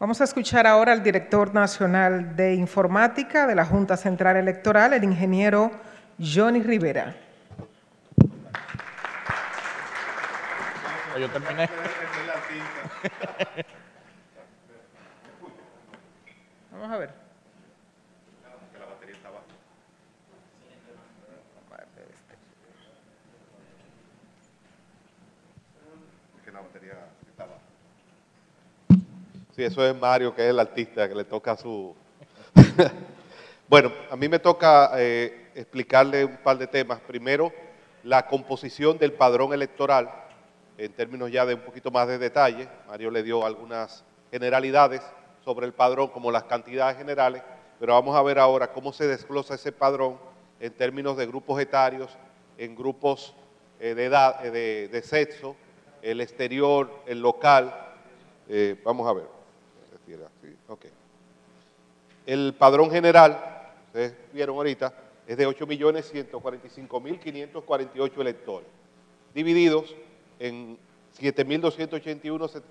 Vamos a escuchar ahora al director nacional de informática de la Junta Central Electoral, el ingeniero Johnny Rivera. Yo terminé. Vamos a ver. Sí, eso es Mario, que es el artista, que le toca su... bueno, a mí me toca eh, explicarle un par de temas. Primero, la composición del padrón electoral, en términos ya de un poquito más de detalle. Mario le dio algunas generalidades sobre el padrón, como las cantidades generales, pero vamos a ver ahora cómo se desglosa ese padrón en términos de grupos etarios, en grupos eh, de edad, eh, de, sexo, el exterior, el local. vamos a ver. El padrón general, ustedes vieron ahorita, es de 8.145.548 electores, divididos en 7.281,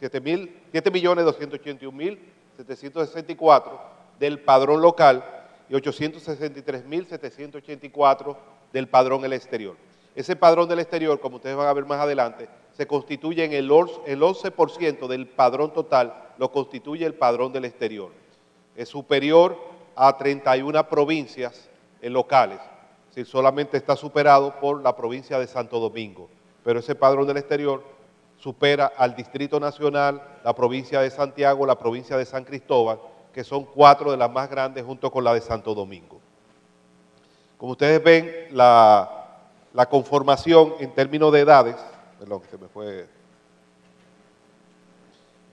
7.281.764 del padrón local y 863.784 del padrón del exterior. Ese padrón del exterior, como ustedes van a ver más adelante, se constituye en el 11% del padrón total, lo constituye el padrón del exterior. Es superior a 31 provincias locales, si solamente está superado por la provincia de Santo Domingo. Pero ese padrón del exterior supera al Distrito Nacional, la provincia de Santiago, la provincia de San Cristóbal, que son cuatro de las más grandes junto con la de Santo Domingo. Como ustedes ven, la, la conformación en términos de edades,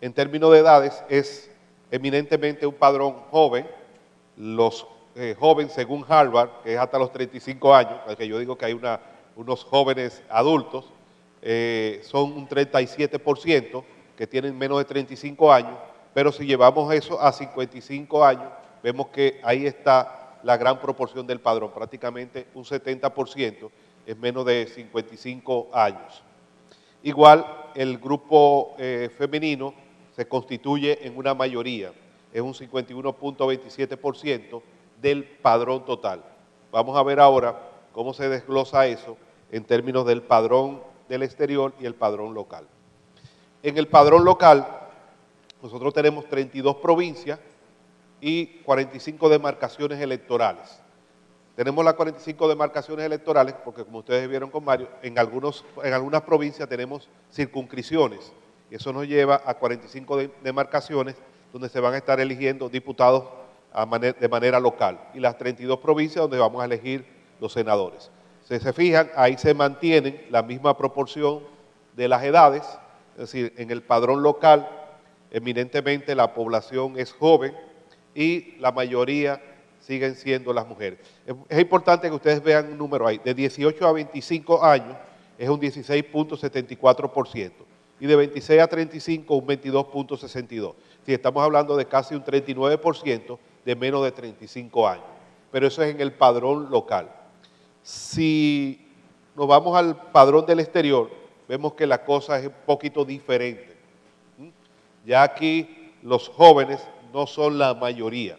en términos de edades es eminentemente un padrón joven, los eh, jóvenes según Harvard, que es hasta los 35 años, porque yo digo que hay unos jóvenes adultos, eh, son un 37% que tienen menos de 35 años, pero si llevamos eso a 55 años, vemos que ahí está la gran proporción del padrón, prácticamente un 70%, es menos de 55 años. Igual el grupo eh, femenino se constituye en una mayoría, es un 51.27% del padrón total. Vamos a ver ahora cómo se desglosa eso en términos del padrón del exterior y el padrón local. En el padrón local, nosotros tenemos 32 provincias y 45 demarcaciones electorales. Tenemos las 45 demarcaciones electorales, porque como ustedes vieron con Mario, en, algunos, en algunas provincias tenemos circunscripciones. Eso nos lleva a 45 demarcaciones donde se van a estar eligiendo diputados de manera local. Y las 32 provincias donde vamos a elegir los senadores. Si se fijan, ahí se mantienen la misma proporción de las edades, es decir, en el padrón local, eminentemente la población es joven y la mayoría siguen siendo las mujeres. Es, importante que ustedes vean un número ahí. De 18 a 25 años es un 16.74% y de 26 a 35 un 22.62%. Si estamos hablando de casi un 39% de menos de 35 años. Pero eso es en el padrón local. Si nos vamos al padrón del exterior, vemos que la cosa es un poquito diferente. ¿Mm? Ya aquí los jóvenes no son la mayoría.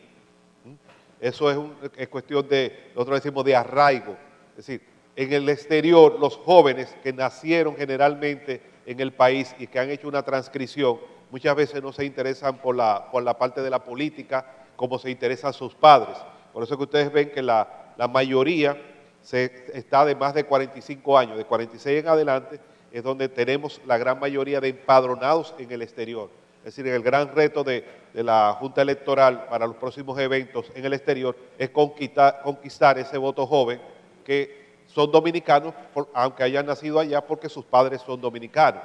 Eso es, cuestión de, nosotros decimos de arraigo. Es decir, en el exterior, los jóvenes que nacieron generalmente en el país y que han hecho una transcripción, muchas veces no se interesan por la, por la parte de la política como se interesan sus padres. Por eso que ustedes ven que la, la mayoría se, está de más de 45 años, de 46 en adelante, es donde tenemos la gran mayoría de empadronados en el exterior. Es decir, el gran reto de, la Junta Electoral para los próximos eventos en el exterior es conquistar, ese voto joven que son dominicanos, aunque hayan nacido allá porque sus padres son dominicanos.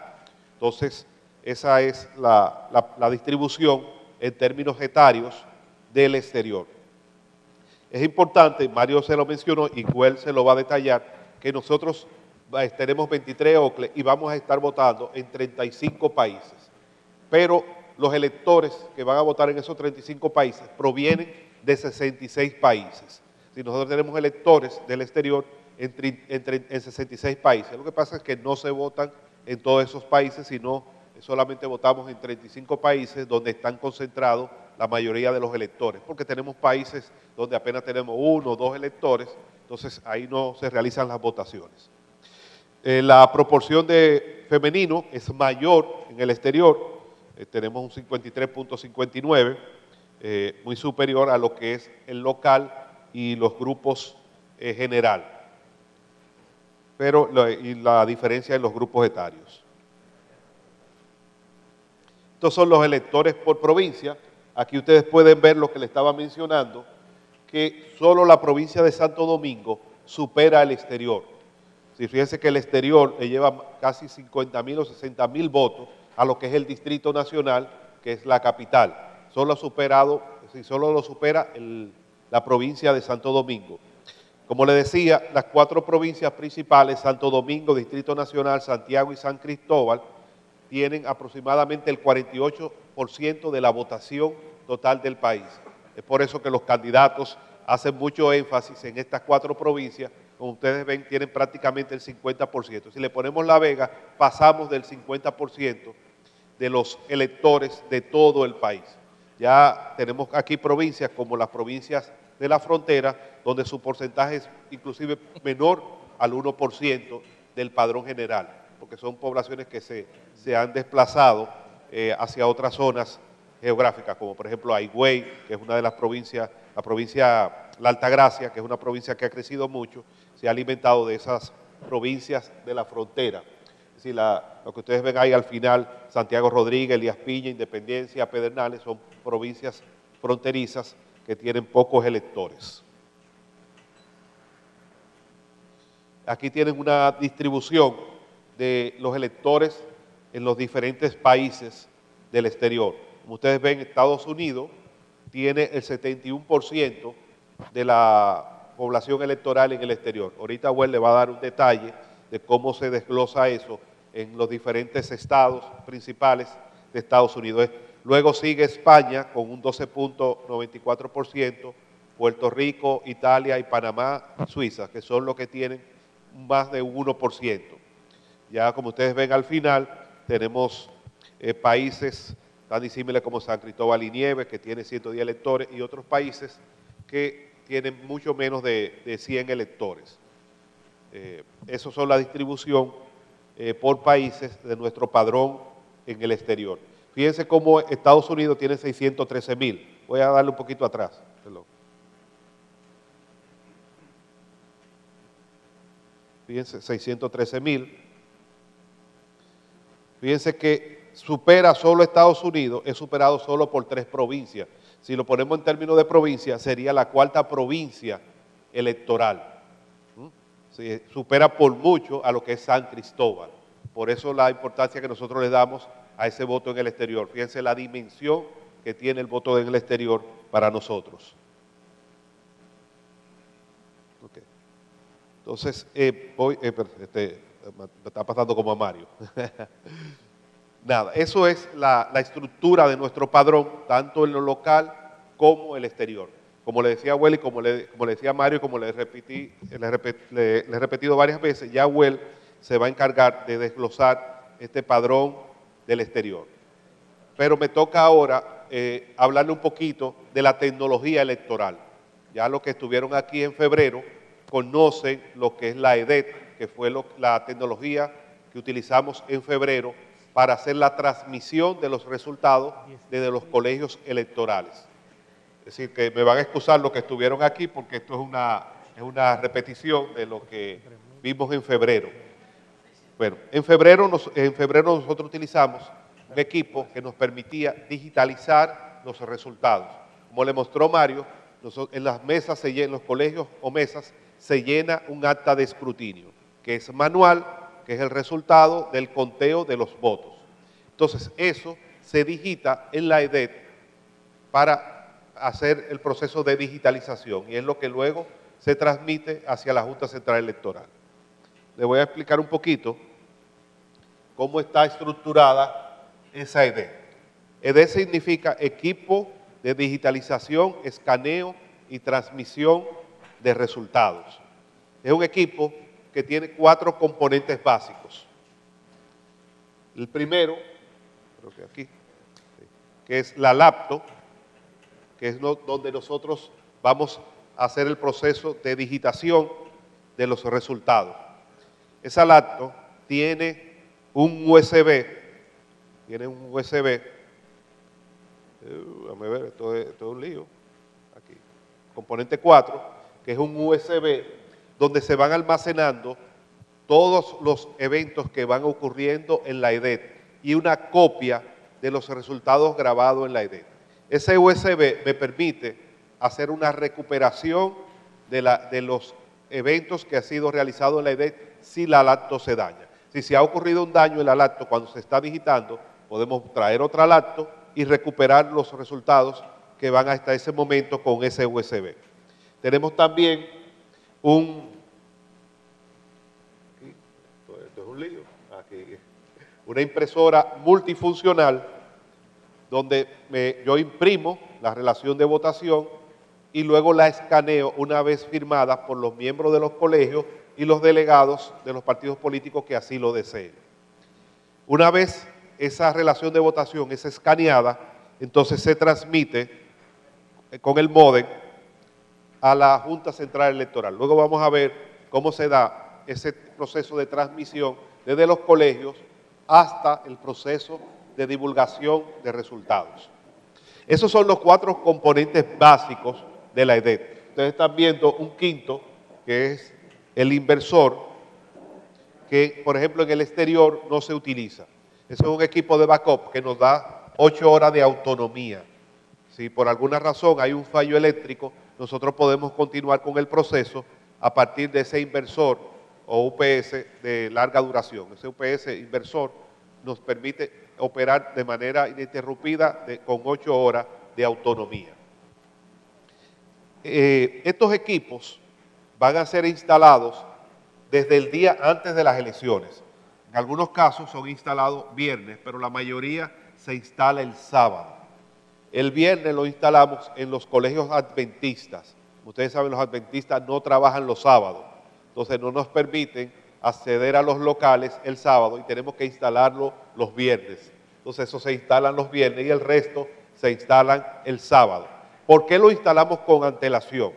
Entonces, esa es la, distribución en términos etarios del exterior. Es importante, Mario se lo mencionó y Cuel se lo va a detallar, que nosotros tenemos 23 OCLE y vamos a estar votando en 35 países pero los electores que van a votar en esos 35 países provienen de 66 países. Si nosotros tenemos electores del exterior en, 66 países, lo que pasa es que no se votan en todos esos países, sino solamente votamos en 35 países donde están concentrados la mayoría de los electores, porque tenemos países donde apenas tenemos uno o dos electores, entonces ahí no se realizan las votaciones. Eh, la proporción de femenino es mayor en el exterior, eh, tenemos un 53.59, eh, muy superior a lo que es el local y los grupos general, pero y la diferencia en los grupos etarios. Estos son los electores por provincia. Aquí ustedes pueden ver lo que le estaba mencionando, que solo la provincia de Santo Domingo supera el exterior. Si fíjense que el exterior le lleva casi 50 mil o 60 mil votos a lo que es el Distrito Nacional, que es la capital. Solo ha superado, si solo lo supera la provincia de Santo Domingo. Como le decía, las cuatro provincias principales, Santo Domingo, Distrito Nacional, Santiago y San Cristóbal, tienen aproximadamente el 48% de la votación total del país. Es por eso que los candidatos hacen mucho énfasis en estas cuatro provincias. Como ustedes ven, tienen prácticamente el 50%. Si le ponemos La Vega, pasamos del 50% de los electores de todo el país. Ya tenemos aquí provincias como las provincias de la frontera, donde su porcentaje es inclusive menor al 1% del padrón general, porque son poblaciones que se, se han desplazado eh, hacia otras zonas geográficas, como por ejemplo Aigüey, que es una de las provincias, la provincia La Altagracia, que es una provincia que ha crecido mucho, se ha alimentado de esas provincias de la frontera. Es decir, lo que ustedes ven ahí al final, Santiago Rodríguez, Elías Piña, Independencia, Pedernales, son provincias fronterizas que tienen pocos electores. Aquí tienen una distribución de los electores en los diferentes países del exterior. Como ustedes ven, Estados Unidos tiene el 71% de la población electoral en el exterior. Ahorita Well le va a dar un detalle de cómo se desglosa eso en los diferentes estados principales de Estados Unidos. Luego sigue España con un 12.94%, Puerto Rico, Italia y Panamá, Suiza, que son los que tienen más de un 1%. Ya como ustedes ven al final, tenemos eh, países tan disímiles como San Cristóbal y Nieves, que tiene 110 electores, y otros países que tienen mucho menos de, 100 electores. Eh, Esas son la distribución eh, por países de nuestro padrón en el exterior. Fíjense cómo Estados Unidos tiene 613 mil. Voy a darle un poquito atrás. Fíjense, 613 mil. Fíjense que supera solo Estados Unidos, es superado solo por tres provincias. Si lo ponemos en términos de provincia, sería la cuarta provincia electoral. Supera por mucho a lo que es San Cristóbal. Por eso la importancia que nosotros le damos a ese voto en el exterior. Fíjense la dimensión que tiene el voto en el exterior para nosotros. Entonces, eh, voy, eh, este, me está pasando como a Mario. Nada, eso es la, estructura de nuestro padrón, tanto en lo local como en el exterior. Como le decía Well y como le, como le decía Mario, como le, repetí, le, he repetido varias veces, ya Well se va a encargar de desglosar este padrón del exterior. Pero me toca ahora eh, hablarle un poquito de la tecnología electoral. Ya los que estuvieron aquí en febrero conocen lo que es la EDET, que fue la tecnología que utilizamos en febrero para hacer la transmisión de los resultados desde los colegios electorales. Es decir, que me van a excusar los que estuvieron aquí porque esto es una, es una repetición de lo que vimos en febrero. Bueno, en febrero, en febrero nosotros utilizamos un equipo que nos permitía digitalizar los resultados. Como le mostró Mario, en las mesas, en los colegios o mesas, se llena un acta de escrutinio que es manual, que es el resultado del conteo de los votos. Entonces, eso se digita en la EDET para hacer el proceso de digitalización y es lo que luego se transmite hacia la Junta Central Electoral. Le voy a explicar un poquito cómo está estructurada esa EDET. EDET significa equipo de digitalización, escaneo y transmisión de resultados. Es un equipo que tiene cuatro componentes básicos. El primero creo que aquí, que es la laptop, que es donde nosotros vamos a hacer el proceso de digitación de los resultados. Esa laptop tiene un USB, tiene un USB, eh, déjame ver, esto es, esto es un lío, aquí, componente 4, que es un USB donde se van almacenando todos los eventos que van ocurriendo en la EDET y una copia de los resultados grabados en la EDET. Ese USB me permite hacer una recuperación de, los eventos que ha sido realizado en la EDET si la lacto se daña. Si se ha ocurrido un daño en la lacto cuando se está digitando, podemos traer otra lacto y recuperar los resultados que van hasta ese momento con ese USB. Tenemos también un una impresora multifuncional donde yo imprimo la relación de votación y luego la escaneo una vez firmada por los miembros de los colegios y los delegados de los partidos políticos que así lo deseen. Una vez esa relación de votación es escaneada, entonces se transmite eh, con el modem a la Junta Central Electoral. Luego vamos a ver cómo se da ese proceso de transmisión desde los colegios hasta el proceso de divulgación de resultados. Esos son los cuatro componentes básicos de la EDET. Ustedes están viendo un quinto, que es el inversor, que por ejemplo en el exterior no se utiliza. Ese es un equipo de backup que nos da ocho horas de autonomía. Si por alguna razón hay un fallo eléctrico, nosotros podemos continuar con el proceso a partir de ese inversor o UPS de larga duración. Ese UPS inversor nos permite operar de manera ininterrumpida con ocho horas de autonomía. Eh, estos equipos van a ser instalados desde el día antes de las elecciones. En algunos casos son instalados viernes, pero la mayoría se instala el sábado. El viernes lo instalamos en los colegios adventistas. Ustedes saben, los adventistas no trabajan los sábados. Entonces no nos permiten acceder a los locales el sábado y tenemos que instalarlo los viernes. Entonces eso se instalan los viernes y el resto se instalan el sábado. ¿Por qué lo instalamos con antelación?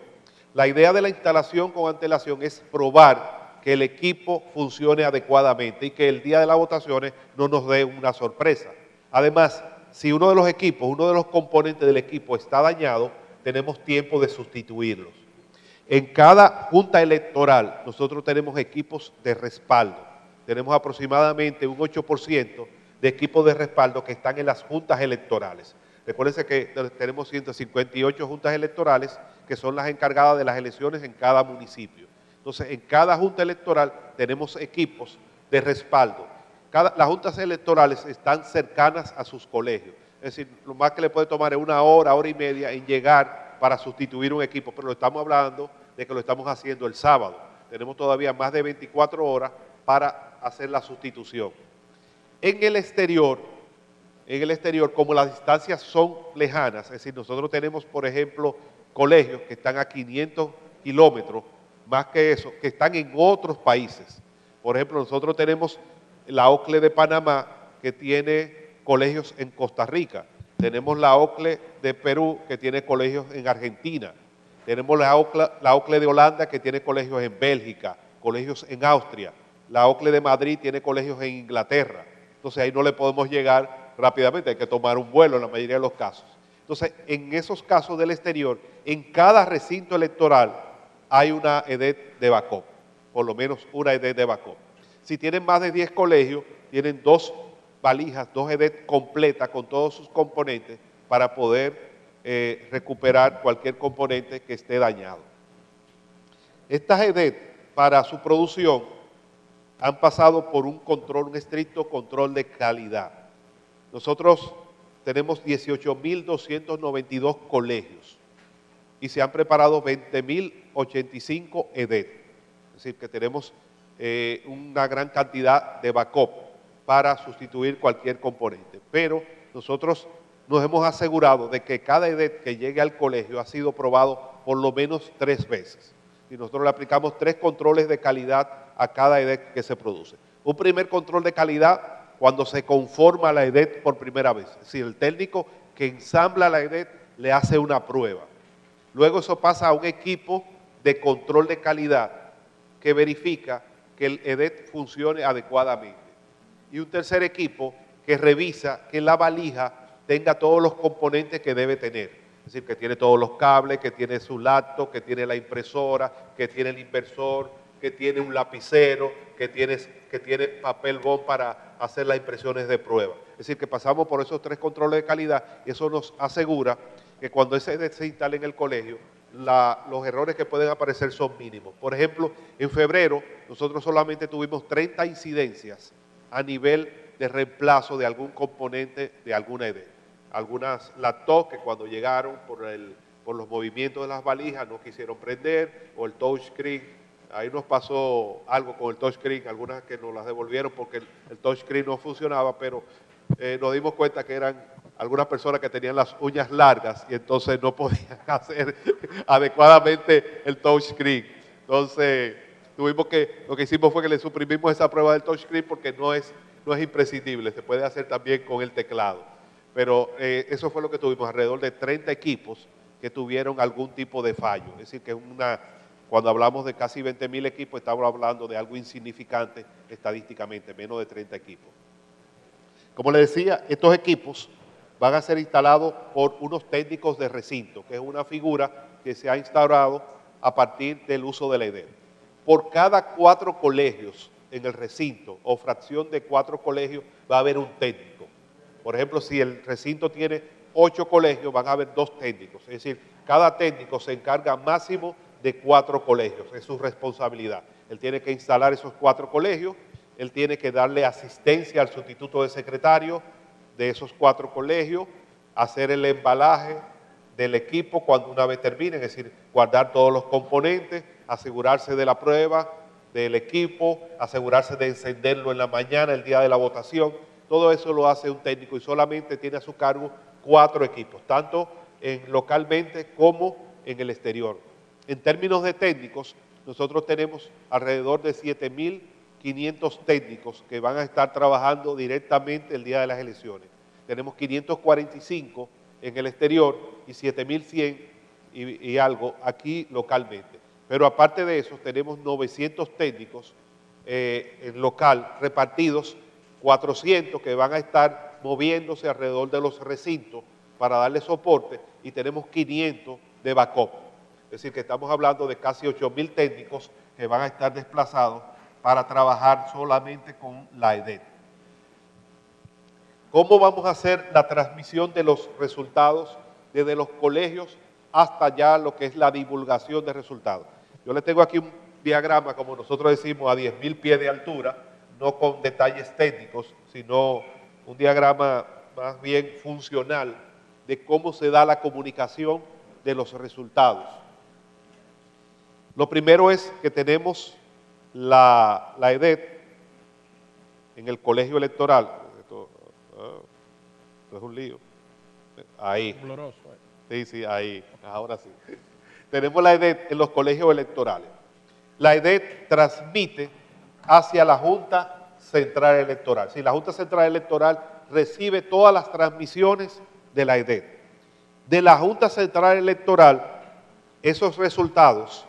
La idea de la instalación con antelación es probar que el equipo funcione adecuadamente y que el día de las votaciones no nos dé una sorpresa. Además, si uno de los equipos, uno de los componentes del equipo está dañado, tenemos tiempo de sustituirlos. En cada junta electoral nosotros tenemos equipos de respaldo. Tenemos aproximadamente un 8% de equipos de respaldo que están en las juntas electorales. Recuérdense que tenemos 158 juntas electorales que son las encargadas de las elecciones en cada municipio. Entonces, en cada junta electoral tenemos equipos de respaldo. las juntas electorales están cercanas a sus colegios. Es decir, lo más que le puede tomar es una hora, hora y media en llegar para sustituir un equipo, pero lo estamos hablando de que lo estamos haciendo el sábado. Tenemos todavía más de 24 horas para hacer la sustitución. En el exterior, en el exterior, como las distancias son lejanas, es decir, nosotros tenemos, por ejemplo, colegios que están a 500 kilómetros, más que eso, que están en otros países. Por ejemplo, nosotros tenemos la OCLE de Panamá, que tiene colegios en Costa Rica. Tenemos la OCLE de Perú, que tiene colegios en Argentina. Tenemos la OCLE, de Holanda que tiene colegios en Bélgica, colegios en Austria. La OCLE de Madrid tiene colegios en Inglaterra. Entonces ahí no le podemos llegar rápidamente, hay que tomar un vuelo en la mayoría de los casos. Entonces, en esos casos del exterior, en cada recinto electoral hay una EDET de backup, por lo menos una EDET de backup. Si tienen más de 10 colegios, tienen dos valijas, dos EDET completas con todos sus componentes para poder eh, recuperar cualquier componente que esté dañado. Estas EDET, para su producción, han pasado por un control, un estricto control de calidad. Nosotros tenemos 18.292 colegios y se han preparado 20.085 EDET. Es decir, que tenemos eh, una gran cantidad de backup para sustituir cualquier componente. Pero nosotros nos hemos asegurado de que cada EDET que llegue al colegio ha sido probado por lo menos tres veces. Y nosotros le aplicamos tres controles de calidad a cada EDET que se produce. Un primer control de calidad cuando se conforma la EDET por primera vez. Es decir, el técnico que ensambla la EDET le hace una prueba. Luego eso pasa a un equipo de control de calidad que verifica que el EDET funcione adecuadamente. Y un tercer equipo que revisa que la valija tenga todos los componentes que debe tener. Es decir, que tiene todos los cables, que tiene su lacto, que tiene la impresora, que tiene el inversor, que tiene un lapicero, que tiene, que tiene papel bond para hacer las impresiones de prueba. Es decir, que pasamos por esos tres controles de calidad y eso nos asegura que cuando ese se instale en el colegio, los errores que pueden aparecer son mínimos. Por ejemplo, en febrero nosotros solamente tuvimos 30 incidencias a nivel de reemplazo de algún componente de alguna ED. Algunas laptops que cuando llegaron por, el, por los movimientos de las valijas no quisieron prender, o el touchscreen. Ahí nos pasó algo con el touchscreen, algunas que nos las devolvieron porque el, touchscreen no funcionaba, pero eh, nos dimos cuenta que eran algunas personas que tenían las uñas largas y entonces no podían hacer adecuadamente el touchscreen. Entonces, tuvimos que, lo que hicimos fue que le suprimimos esa prueba del touchscreen porque no es, no es imprescindible, se puede hacer también con el teclado. Pero eh, eso fue lo que tuvimos, alrededor de 30 equipos que tuvieron algún tipo de fallo. Es decir, que una, cuando hablamos de casi 20 mil equipos, estamos hablando de algo insignificante estadísticamente, menos de 30 equipos. Como les decía, estos equipos van a ser instalados por unos técnicos de recinto, que es una figura que se ha instaurado a partir del uso de la EDEL por cada cuatro colegios en el recinto o fracción de cuatro colegios va a haber un técnico. Por ejemplo, si el recinto tiene ocho colegios, van a haber dos técnicos. Es decir, cada técnico se encarga máximo de cuatro colegios, es su responsabilidad. Él tiene que instalar esos cuatro colegios, él tiene que darle asistencia al sustituto de secretario de esos cuatro colegios, hacer el embalaje del equipo cuando una vez termine, es decir, guardar todos los componentes, asegurarse de la prueba del equipo, asegurarse de encenderlo en la mañana, el día de la votación. Todo eso lo hace un técnico y solamente tiene a su cargo cuatro equipos, tanto en, localmente como en el exterior. En términos de técnicos, nosotros tenemos alrededor de 7.500 técnicos que van a estar trabajando directamente el día de las elecciones. Tenemos 545 en el exterior y 7.100 y, y algo aquí localmente. Pero aparte de eso, tenemos 900 técnicos eh, en local repartidos, 400 que van a estar moviéndose alrededor de los recintos para darle soporte y tenemos 500 de backup. Es decir, que estamos hablando de casi 8.000 técnicos que van a estar desplazados para trabajar solamente con la EDET. ¿Cómo vamos a hacer la transmisión de los resultados desde los colegios hasta ya lo que es la divulgación de resultados? Yo le tengo aquí un diagrama, como nosotros decimos, a 10.000 pies de altura, no con detalles técnicos, sino un diagrama más bien funcional de cómo se da la comunicación de los resultados. Lo primero es que tenemos la, la EDET en el colegio electoral. Esto, ah, es un lío. Ahí. Eh. Sí, sí, ahí. Ahora sí tenemos la EDET en los colegios electorales. La EDET transmite hacia la Junta Central Electoral. Si la Junta Central Electoral recibe todas las transmisiones de la EDET. De la Junta Central Electoral, esos resultados,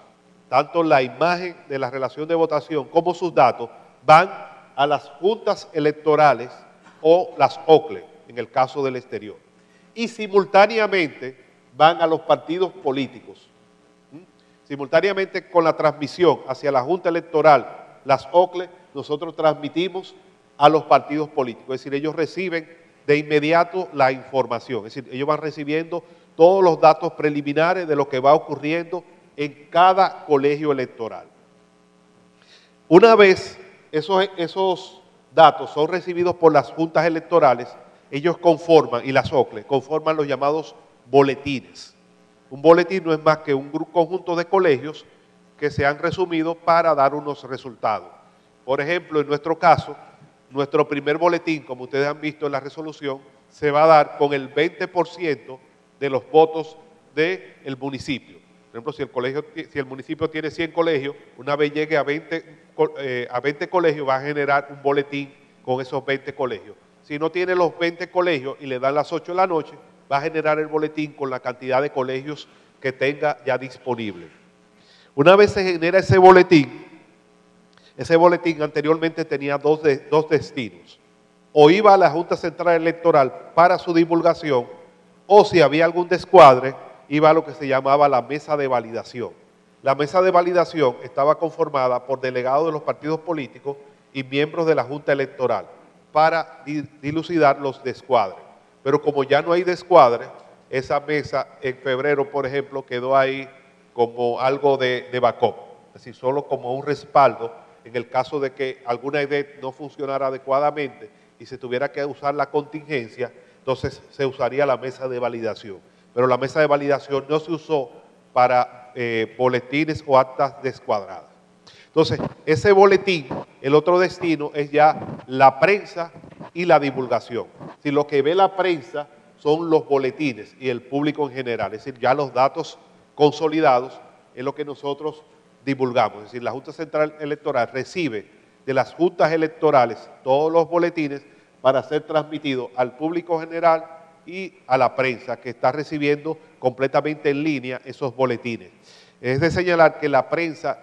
tanto la imagen de la relación de votación como sus datos, van a las juntas electorales o las OCLE, en el caso del exterior. Y simultáneamente van a los partidos políticos simultáneamente con la transmisión hacia la Junta Electoral, las OCLE, nosotros transmitimos a los partidos políticos. Es decir, ellos reciben de inmediato la información. Es decir, ellos van recibiendo todos los datos preliminares de lo que va ocurriendo en cada colegio electoral. Una vez esos, datos son recibidos por las juntas electorales, ellos conforman, y las OCLE, conforman los llamados boletines. Un boletín no es más que un conjunto de colegios que se han resumido para dar unos resultados. Por ejemplo, en nuestro caso, nuestro primer boletín, como ustedes han visto en la resolución, se va a dar con el 20% de los votos del municipio. Por ejemplo, si el, colegio, si el municipio tiene 100 colegios, una vez llegue a 20, eh, a 20 colegios va a generar un boletín con esos 20 colegios. Si no tiene los 20 colegios y le dan las 8 de la noche, va a generar el boletín con la cantidad de colegios que tenga ya disponible. Una vez se genera ese boletín, ese boletín anteriormente tenía dos, dos destinos. O iba a la Junta Central Electoral para su divulgación, o si había algún descuadre, iba a lo que se llamaba la mesa de validación. La mesa de validación estaba conformada por delegados de los partidos políticos y miembros de la Junta Electoral para dilucidar los descuadres. Pero como ya no hay descuadre, esa mesa en febrero, por ejemplo, quedó ahí como algo de, backup, es decir, solo como un respaldo en el caso de que alguna idea no funcionara adecuadamente y se tuviera que usar la contingencia, entonces se usaría la mesa de validación. Pero la mesa de validación no se usó para eh, boletines o actas descuadradas. Entonces, ese boletín, el otro destino es ya la prensa y la divulgación. Si lo que ve la prensa son los boletines y el público en general, es decir, ya los datos consolidados es lo que nosotros divulgamos. Es decir, la Junta Central Electoral recibe de las juntas electorales todos los boletines para ser transmitidos al público general y a la prensa que está recibiendo completamente en línea esos boletines. Es de señalar que la prensa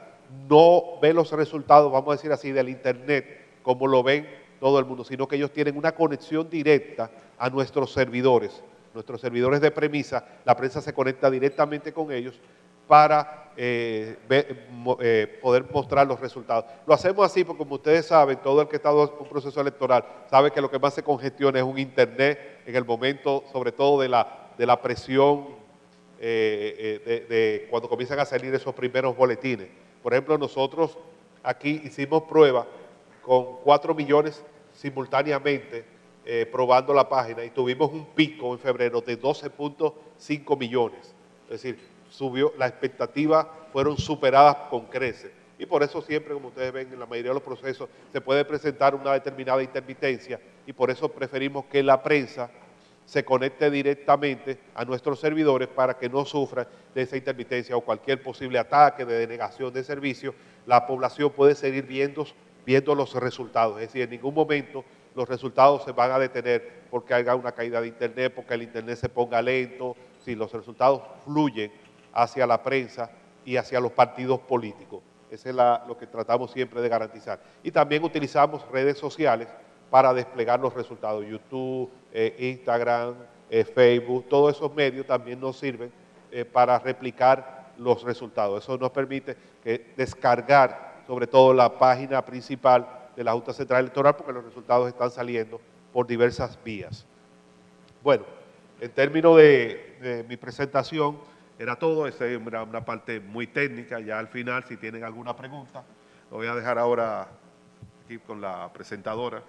no ve los resultados, vamos a decir así, del Internet como lo ven todo el mundo, sino que ellos tienen una conexión directa a nuestros servidores, nuestros servidores de premisa, la prensa se conecta directamente con ellos para eh, eh, poder mostrar los resultados. Lo hacemos así porque, como ustedes saben, todo el que está en un proceso electoral sabe que lo que más se congestiona es un Internet en el momento, sobre todo de la, de la presión eh, de, de, cuando comienzan a salir esos primeros boletines. Por ejemplo, nosotros aquí hicimos pruebas con 4 millones simultáneamente probando la página y tuvimos un pico en febrero de 12.5 millones. Es decir, subió, las expectativas fueron superadas con creces. Y por eso siempre, como ustedes ven, en la mayoría de los procesos se puede presentar una determinada intermitencia y por eso preferimos que la prensa se conecte directamente a nuestros servidores para que no sufran de esa intermitencia o cualquier posible ataque de denegación de servicio. La población puede seguir viendo, viendo los resultados. Es decir, en ningún momento los resultados se van a detener porque haya una caída de Internet, porque el Internet se ponga lento, si los resultados fluyen hacia la prensa y hacia los partidos políticos. Eso es lo que tratamos siempre de garantizar. Y también utilizamos redes sociales para desplegar los resultados. YouTube, eh, Instagram, eh, Facebook, todos esos medios también nos sirven eh, para replicar los resultados. Eso nos permite descargar sobre todo la página principal de la Junta Central Electoral porque los resultados están saliendo por diversas vías. Bueno, en términos de mi presentación, era todo, esa era una parte muy técnica, ya al final si tienen alguna pregunta, lo voy a dejar ahora aquí con la presentadora.